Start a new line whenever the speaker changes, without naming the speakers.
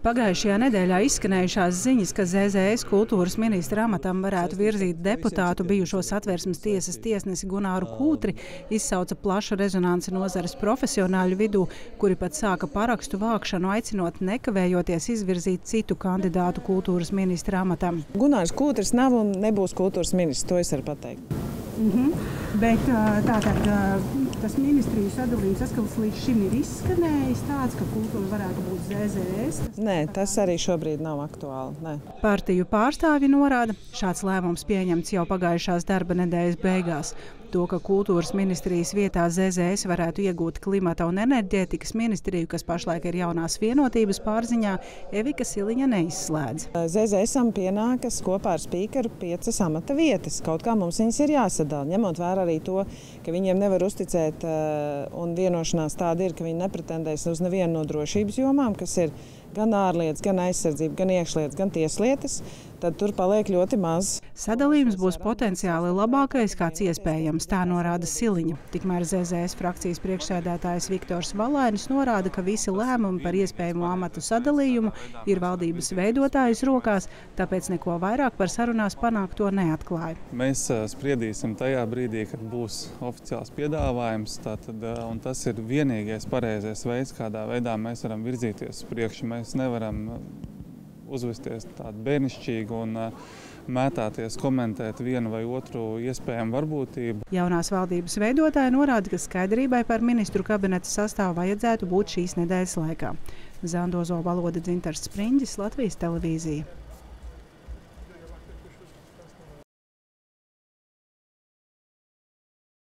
Pagājušajā nedēļā izskanējušās ziņas, ka ZZS kultūras ministra amatam varētu virzīt deputātu bijušo satversmes tiesas tiesnesi Gunāru Kūtri, izsauca plašu rezonanci nozares profesionāļu vidū, kuri pat sāka parakstu vākšanu, aicinot nekavējoties izvirzīt citu kandidātu kultūras ministra amatam.
Gunārs Kūtris nav un nebūs kultūras ministrs, to es varu pateikt.
Mm -hmm. Bet tātad tas ministriju sadalījums, kas līdz šim ir izskanējis, tāds, ka kultūra varētu būt ZZS.
Nē, tas arī šobrīd nav aktuāli. Nē.
Partiju pārstāvi norāda, šāds lēmums pieņemts jau pagājušās darba nedēļas beigās. To, ka kultūras ministrijas vietā ZZS varētu iegūt klimata un enerģētikas ministriju, kas pašlaik ir jaunās vienotības pārziņā, Evika Siliņa neizslēdz.
ZZSam pienākas kopā ar spīkeru piecas amata vietas. Kaut kā mums viņas ir jāsadala, ņemot vērā arī to, ka viņiem nevar uzticēt, un vienošanās tāda ir, ka viņi nepretendēs uz nevienu no drošības jomām, kas ir gan ārlietas, gan aizsardzība, gan iekšlietas, gan tieslietas, tad tur paliek ļoti maz.
Sadalījums būs potenciāli labākais, kāds iespējams, tā norāda Siliņa. Tikmēr ZZS frakcijas priekšsēdētājs Viktors Valainis norāda, ka visi lēmumi par iespējamo amatu sadalījumu ir valdības veidotājas rokās, tāpēc neko vairāk par sarunās panākto neatklāja.
Mēs spriedīsim tajā brīdī, kad būs oficiāls piedāvājums, tātad, un tas ir vienīgais pareizais veids, kādā veidā mēs varam virzīties uz priekšu. Mēs nevaram uzvesties tādu bērnišķīgu un uh, mētāties, komentēt vienu vai otru iespējamu varbūtību.
Jaunās valdības veidotāji norāda, ka skaidrībai par ministru kabineta sastāvu vajadzētu būt šīs nedēļas laikā. Zandozo valoda dzintars Spriņģis, Latvijas televīzija.